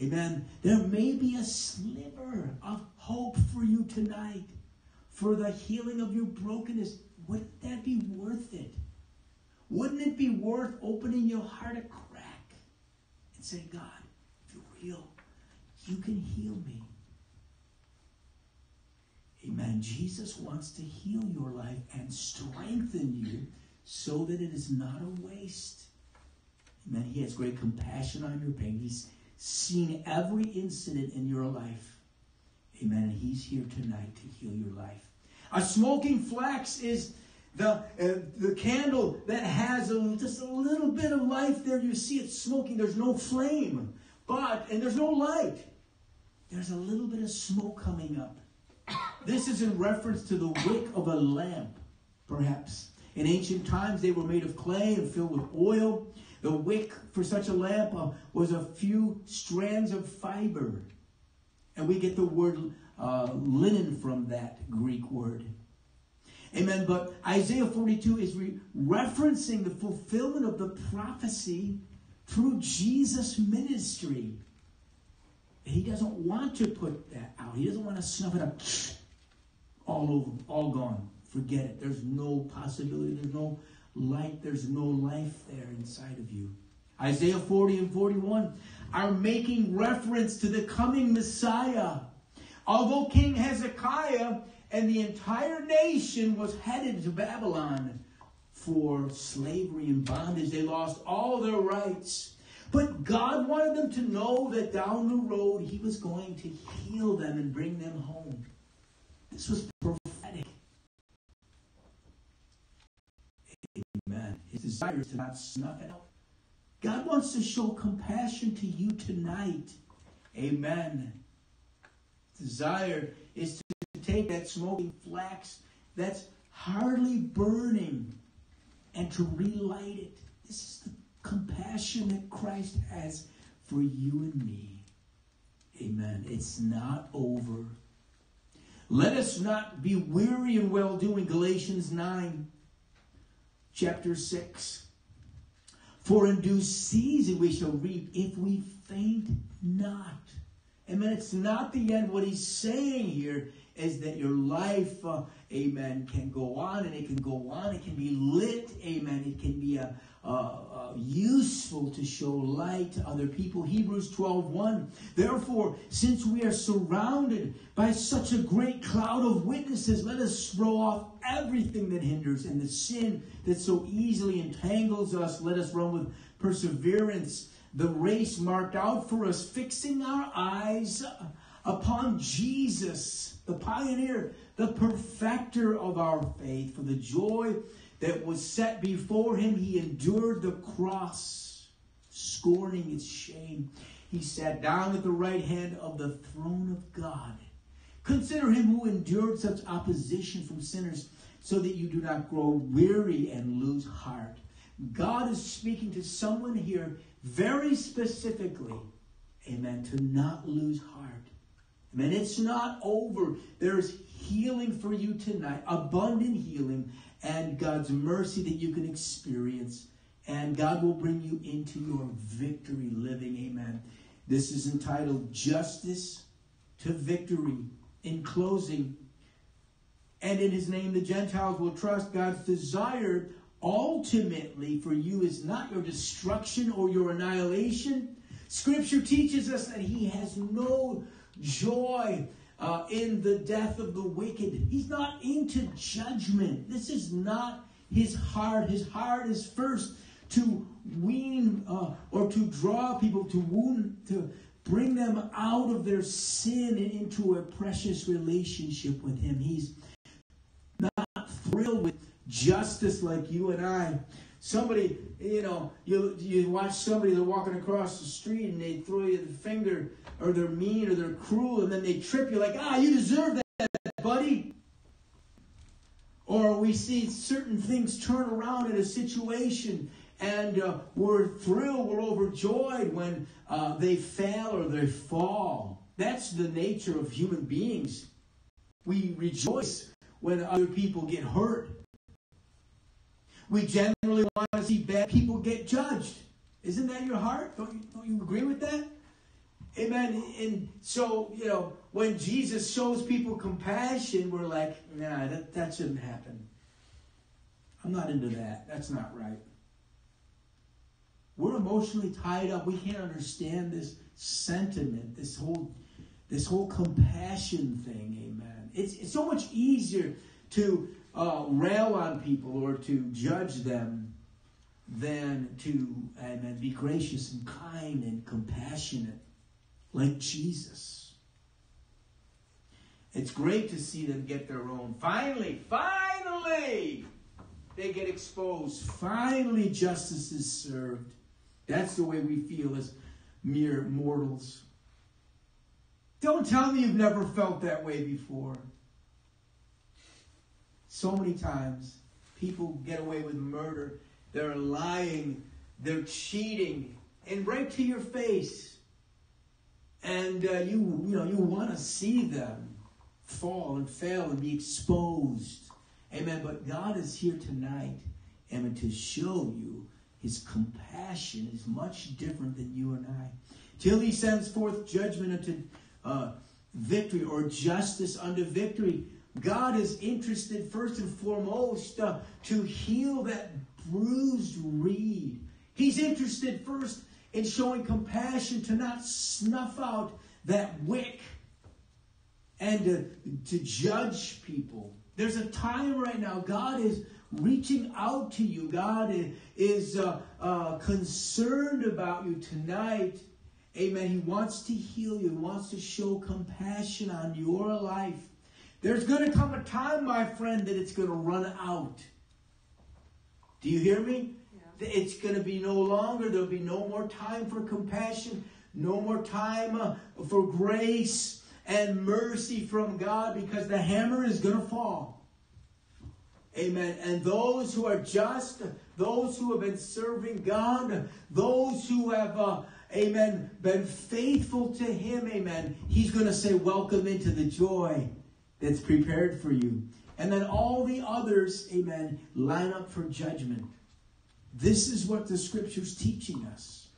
Amen. There may be a sliver of hope for you tonight for the healing of your brokenness. Wouldn't that be worth it? Wouldn't it be worth opening your heart a crack and saying, God, if you're real, you can heal me. Amen. Jesus wants to heal your life and strengthen you so that it is not a waste. Amen. He has great compassion on your pain. He's seen every incident in your life. Amen. And he's here tonight to heal your life. A smoking flax is the, uh, the candle that has a, just a little bit of life there. You see it smoking. There's no flame, but, and there's no light. There's a little bit of smoke coming up. This is in reference to the wick of a lamp, perhaps. In ancient times, they were made of clay and filled with oil. The wick for such a lamp uh, was a few strands of fiber. And we get the word uh, linen from that Greek word. Amen. But Isaiah 42 is re- referencing the fulfillment of the prophecy through Jesus' ministry. He doesn't want to put that out. He doesn't want to snuff it up all over, all gone. Forget it. There's no possibility. There's no light. There's no life there inside of you. Isaiah 40 and 41 are making reference to the coming Messiah. Although King Hezekiah and the entire nation was headed to Babylon for slavery and bondage, they lost all their rights. But God wanted them to know that down the road He was going to heal them and bring them home. This was prophetic. Amen. His desire is to not snuff out. God wants to show compassion to you tonight. Amen. Desire is to take that smoking flax that's hardly burning and to relight it. This is the compassion that Christ has for you and me. Amen. It's not over. Let us not be weary in well doing. Galatians 9, chapter 6. For in due season we shall reap if we faint not. Amen. It's not the end. What he's saying here is that your life, uh, amen, can go on and it can go on. It can be lit, amen. It can be a, uh, uh, useful to show light to other people. Hebrews 12 1. Therefore, since we are surrounded by such a great cloud of witnesses, let us throw off everything that hinders and the sin that so easily entangles us. Let us run with perseverance the race marked out for us, fixing our eyes upon Jesus, the pioneer, the perfecter of our faith, for the joy that was set before him, he endured the cross, scorning its shame. He sat down at the right hand of the throne of God. Consider him who endured such opposition from sinners, so that you do not grow weary and lose heart. God is speaking to someone here very specifically, amen, to not lose heart. Amen. It's not over. There's healing for you tonight, abundant healing, and God's mercy that you can experience. And God will bring you into your victory living. Amen. This is entitled Justice to Victory. In closing, and in his name the Gentiles will trust. God's desire ultimately for you is not your destruction or your annihilation. Scripture teaches us that he has no joy uh, in the death of the wicked. He's not into judgment. This is not his heart. His heart is first to wean uh, or to draw people to wound to bring them out of their sin and into a precious relationship with him. He's not thrilled with justice like you and I. Somebody, you know, you you watch somebody they're walking across the street and they throw you the finger or they're mean or they're cruel and then they trip you like, ah, you deserve that, buddy. Or we see certain things turn around in a situation and uh, we're thrilled, we're overjoyed when uh, they fail or they fall. That's the nature of human beings. We rejoice when other people get hurt. We generally want to see bad people get judged. Isn't that your heart? Don't you, don't you agree with that? Amen. And so, you know, when Jesus shows people compassion, we're like, nah, that, that shouldn't happen. I'm not into that. That's not right. We're emotionally tied up. We can't understand this sentiment, this whole this whole compassion thing. Amen. It's, it's so much easier to uh, rail on people or to judge them than to amen, be gracious and kind and compassionate like Jesus. It's great to see them get their own. Finally, finally, they get exposed. Finally, justice is served. That's the way we feel as mere mortals. Don't tell me you've never felt that way before. So many times, people get away with murder. They're lying. They're cheating. And right to your face. And uh, you, you know, you want to see them fall and fail and be exposed. Amen. But God is here tonight, amen, to show you his compassion is much different than you and I. Till he sends forth judgment unto uh, victory or justice unto victory. God is interested first and foremost uh, to heal that bruised reed. He's interested first in showing compassion to not snuff out that wick and to, to judge people. There's a time right now, God is reaching out to you. God is uh, uh, concerned about you tonight. Amen. He wants to heal you, he wants to show compassion on your life. There's going to come a time, my friend, that it's going to run out. Do you hear me? Yeah. It's going to be no longer. There'll be no more time for compassion, no more time uh, for grace and mercy from God because the hammer is going to fall. Amen. And those who are just, those who have been serving God, those who have, uh, amen, been faithful to Him, amen, He's going to say, Welcome into the joy that's prepared for you. And then all the others, amen, line up for judgment. This is what the scripture's teaching us.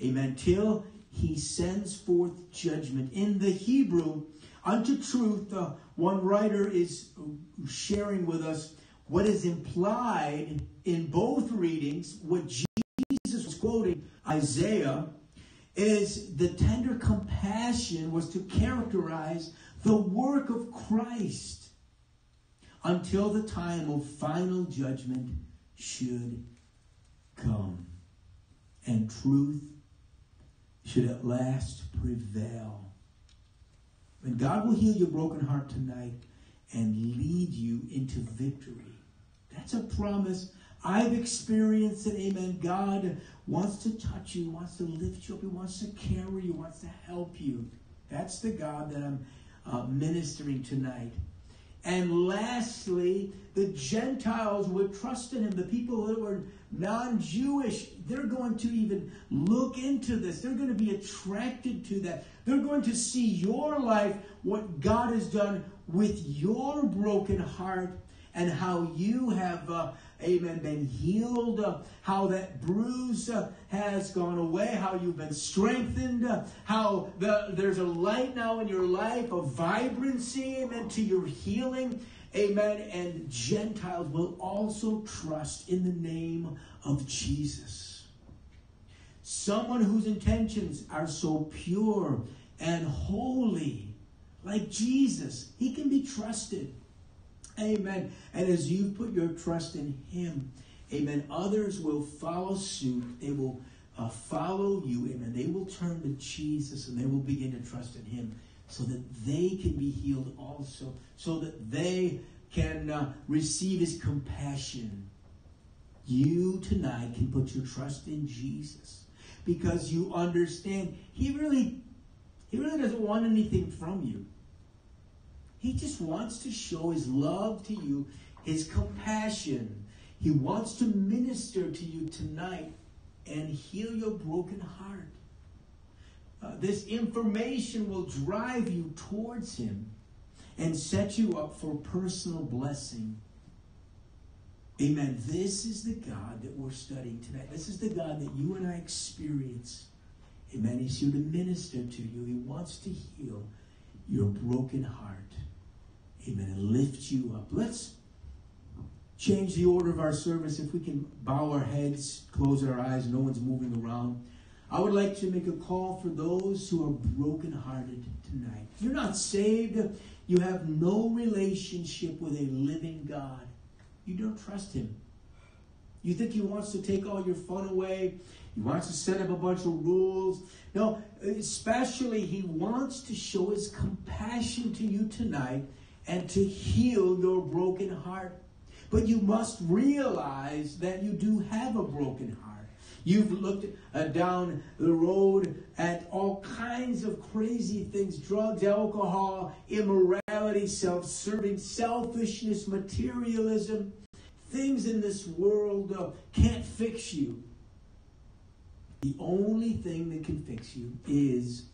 Amen. Till he sends forth judgment. In the Hebrew, unto truth, one writer is sharing with us what is implied in both readings, what Jesus was quoting Isaiah, is the tender compassion was to characterize the work of Christ until the time of final judgment should come and truth should at last prevail. And God will heal your broken heart tonight and lead you into victory. That's a promise. I've experienced it. Amen. God wants to touch you, wants to lift you up, He wants to carry you, wants to help you. That's the God that I'm uh, ministering tonight. And lastly, the Gentiles would trust in him. The people that were non Jewish, they're going to even look into this. They're going to be attracted to that. They're going to see your life, what God has done with your broken heart, and how you have, uh, amen, been healed, how that bruise uh, has gone away, how you've been strengthened, uh, how the, there's a light now in your life, a vibrancy, amen, to your healing. Amen. And Gentiles will also trust in the name of Jesus. Someone whose intentions are so pure and holy, like Jesus, he can be trusted. Amen. And as you put your trust in him, amen, others will follow suit. They will uh, follow you. Amen. They will turn to Jesus and they will begin to trust in him so that they can be healed also, so that they can uh, receive his compassion. You tonight can put your trust in Jesus because you understand he really he really doesn't want anything from you. He just wants to show his love to you, his compassion. He wants to minister to you tonight and heal your broken heart. Uh, this information will drive you towards him and set you up for personal blessing. Amen. This is the God that we're studying tonight. This is the God that you and I experience. Amen. He's here to minister to you. He wants to heal your broken heart. Amen. And lift you up. Let's change the order of our service. If we can bow our heads, close our eyes, no one's moving around. I would like to make a call for those who are brokenhearted tonight. You're not saved. You have no relationship with a living God. You don't trust Him. You think He wants to take all your fun away. He wants to set up a bunch of rules. No, especially He wants to show His compassion to you tonight and to heal your broken heart. But you must realize that you do have a broken heart. You've looked uh, down the road at all kinds of crazy things drugs, alcohol, immorality, self serving, selfishness, materialism. Things in this world uh, can't fix you. The only thing that can fix you is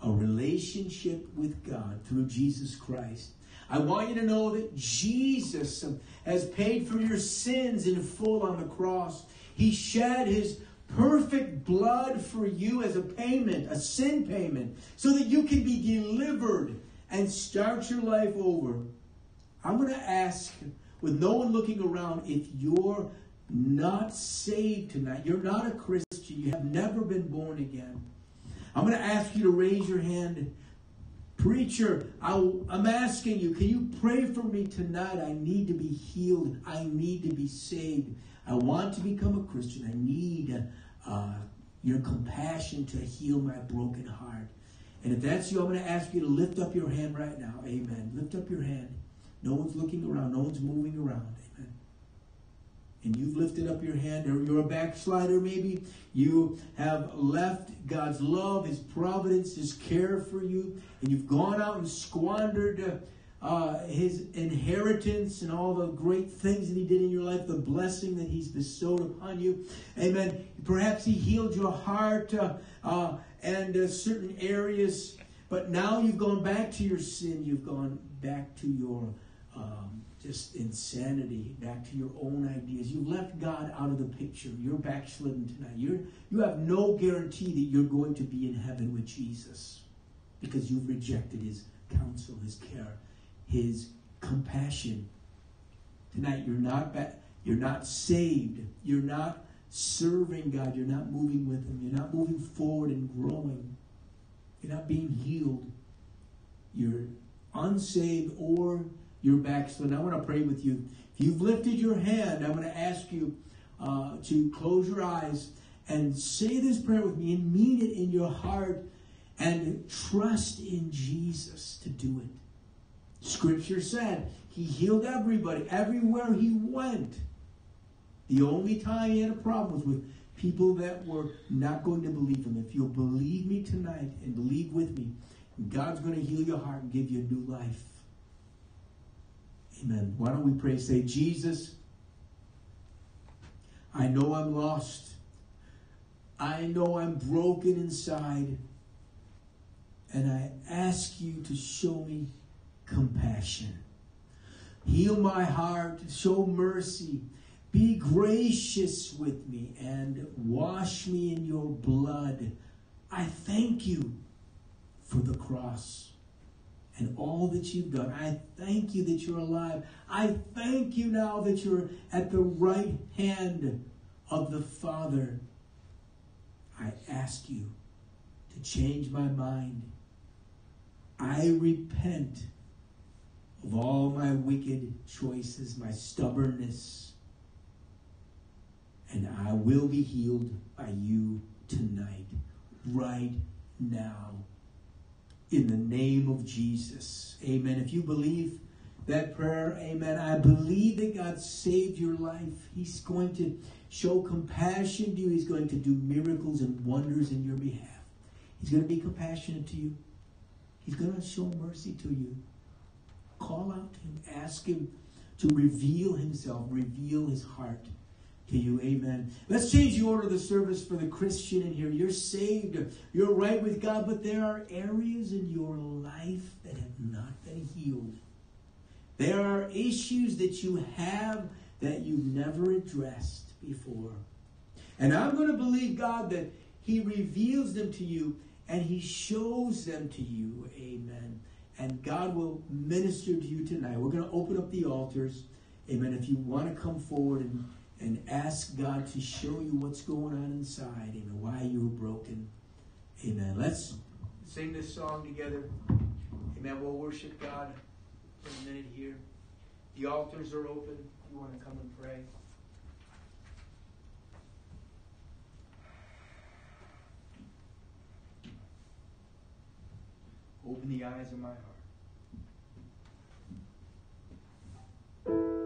a relationship with God through Jesus Christ. I want you to know that Jesus um, has paid for your sins in full on the cross. He shed his perfect blood for you as a payment, a sin payment, so that you can be delivered and start your life over. I'm going to ask, with no one looking around, if you're not saved tonight, you're not a Christian, you have never been born again. I'm going to ask you to raise your hand. Preacher, I, am asking you, can you pray for me tonight? I need to be healed. I need to be saved. I want to become a Christian. I need uh, your compassion to heal my broken heart. And if that's you, I'm going to ask you to lift up your hand right now. Amen. Lift up your hand. No one's looking around. No one's moving around. Amen. And you've lifted up your hand, or you're a backslider maybe. You have left God's love, His providence, His care for you, and you've gone out and squandered. Uh, his inheritance and all the great things that he did in your life, the blessing that he's bestowed upon you. Amen. Perhaps he healed your heart uh, uh, and uh, certain areas, but now you've gone back to your sin. You've gone back to your um, just insanity, back to your own ideas. You've left God out of the picture. You're backslidden tonight. You're, you have no guarantee that you're going to be in heaven with Jesus because you've rejected his counsel, his care his compassion. Tonight, you're not back, you're not saved. You're not serving God. You're not moving with Him. You're not moving forward and growing. You're not being healed. You're unsaved or you're backslidden. I want to pray with you. If you've lifted your hand, I'm going to ask you uh, to close your eyes and say this prayer with me and mean it in your heart and trust in Jesus to do it. Scripture said he healed everybody, everywhere he went. The only time he had a problem was with people that were not going to believe him. If you'll believe me tonight and believe with me, God's going to heal your heart and give you a new life. Amen. Why don't we pray? Say, Jesus, I know I'm lost. I know I'm broken inside. And I ask you to show me compassion. Heal my heart, show mercy, be gracious with me, and wash me in your blood. I thank you for the cross and all that you've done. I thank you that you're alive. I thank you now that you're at the right hand of the Father. I ask you to change my mind. I repent of all my wicked choices, my stubbornness, and I will be healed by you tonight, right now, in the name of Jesus. Amen. If you believe that prayer, amen, I believe that God saved your life. He's going to show compassion to you, He's going to do miracles and wonders in your behalf. He's going to be compassionate to you, He's going to show mercy to you. Call out to Him, ask Him to reveal Himself, reveal His heart to you. Amen. Let's change the order of the service for the Christian in here. You're saved, you're right with God, but there are areas in your life that have not been healed. There are issues that you have that you've never addressed before. And I'm going to believe God that He reveals them to you and He shows them to you. Amen. And God will minister to you tonight. We're going to open up the altars. Amen. If you want to come forward and and ask God to show you what's going on inside, amen, why you were broken. Amen. Let's sing this song together. Amen. We'll worship God for a minute here. The altars are open. If you want to come and pray. Open the eyes of my heart.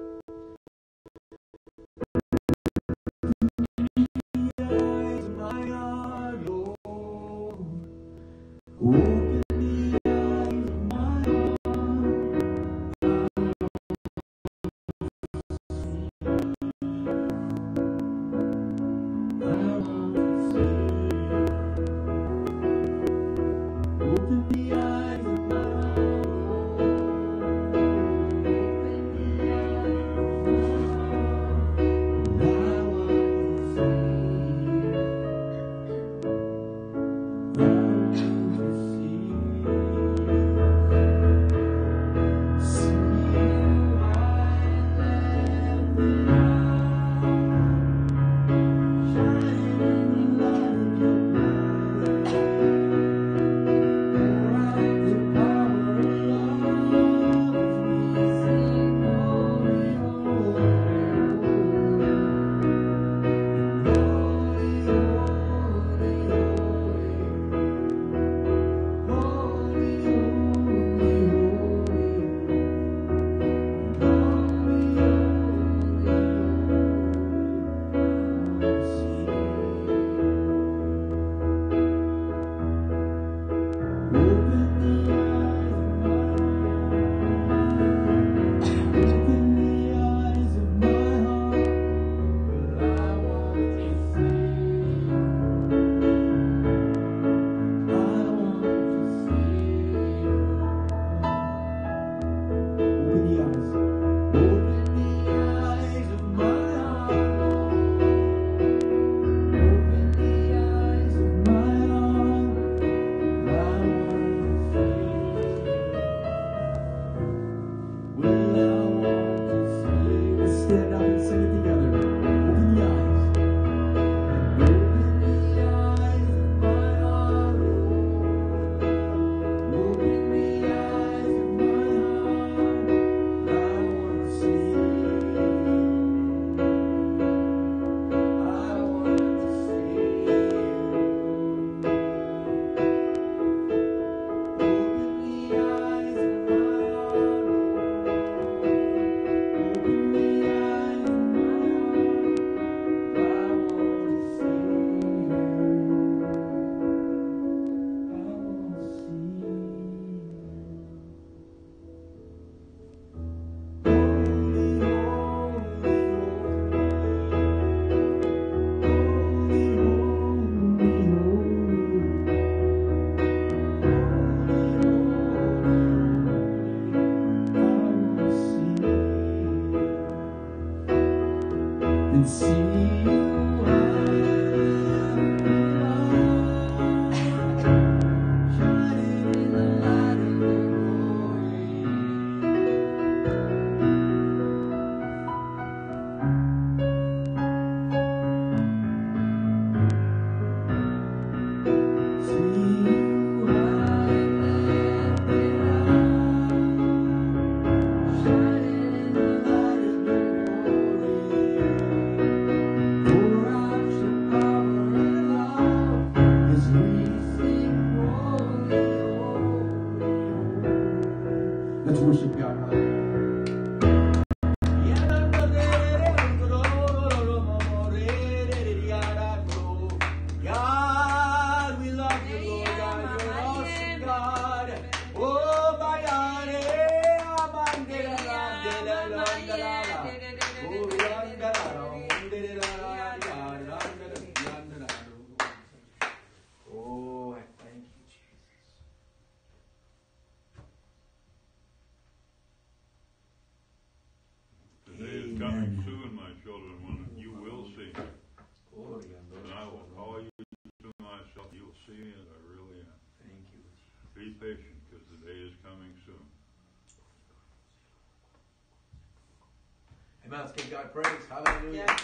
Give God praise. Hallelujah. Yes.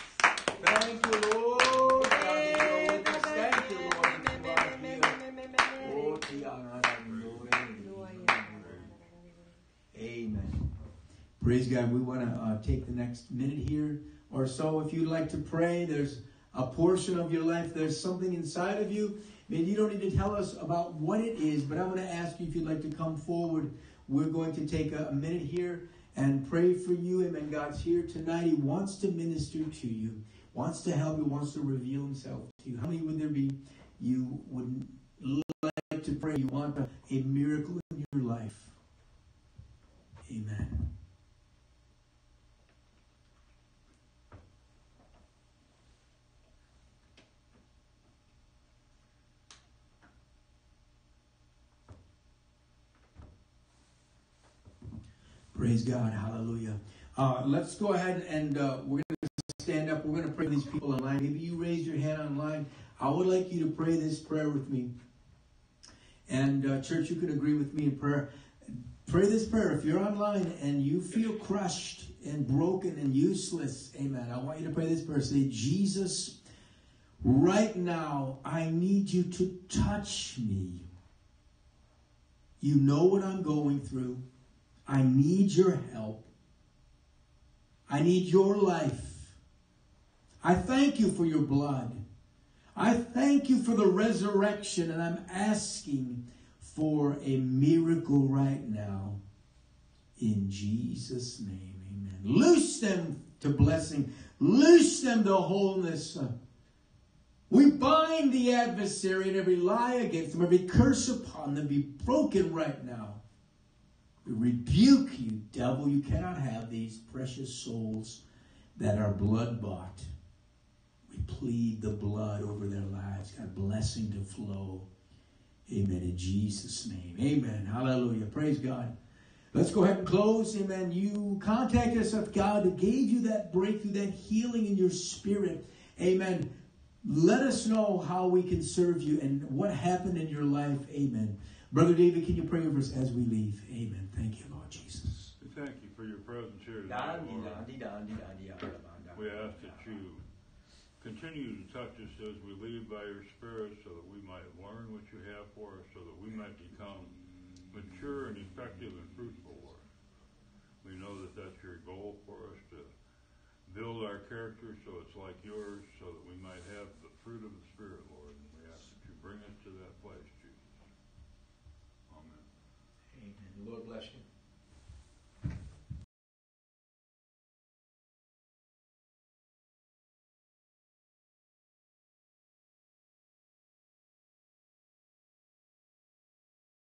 Thank you, Lord. God, we Thank you, Lord. that you are here. Oh. Amen. Praise God. We want to uh, take the next minute here or so. If you'd like to pray, there's a portion of your life, there's something inside of you. Maybe you don't need to tell us about what it is, but I'm going to ask you if you'd like to come forward. We're going to take a, a minute here and pray for you. Amen. God's here tonight. He wants to minister to you, wants to help you, wants to reveal himself to you. How many would there be you would like to pray? You want a, a miracle in your life. Amen. Praise God. Hallelujah. Uh, let's go ahead and uh, we're going to stand up. We're going to pray these people online. Maybe you raise your hand online. I would like you to pray this prayer with me. And, uh, church, you can agree with me in prayer. Pray this prayer. If you're online and you feel crushed and broken and useless, amen. I want you to pray this prayer. Say, Jesus, right now, I need you to touch me. You know what I'm going through. I need your help. I need your life. I thank you for your blood. I thank you for the resurrection, and I'm asking for a miracle right now. In Jesus' name, amen. Loose them to blessing, loose them to wholeness. We bind the adversary and every lie against them, every curse upon them be broken right now. Rebuke you, devil. You cannot have these precious souls that are blood bought. We plead the blood over their lives. God, blessing to flow. Amen. In Jesus' name. Amen. Hallelujah. Praise God. Let's go ahead and close. Amen. You contact us God that gave you that breakthrough, that healing in your spirit. Amen. Let us know how we can serve you and what happened in your life. Amen. Brother David, can you pray over us as we leave? Amen. Thank you, Lord Jesus. We thank you for your presence here today, Lord. We ask that you continue to touch us as we leave by your Spirit so that we might learn what you have for us, so that we might become mature and effective and fruitful, Lord. We know that that's your goal for us to build our character so it's like yours, so that we might have the fruit of the Spirit, Lord bless you.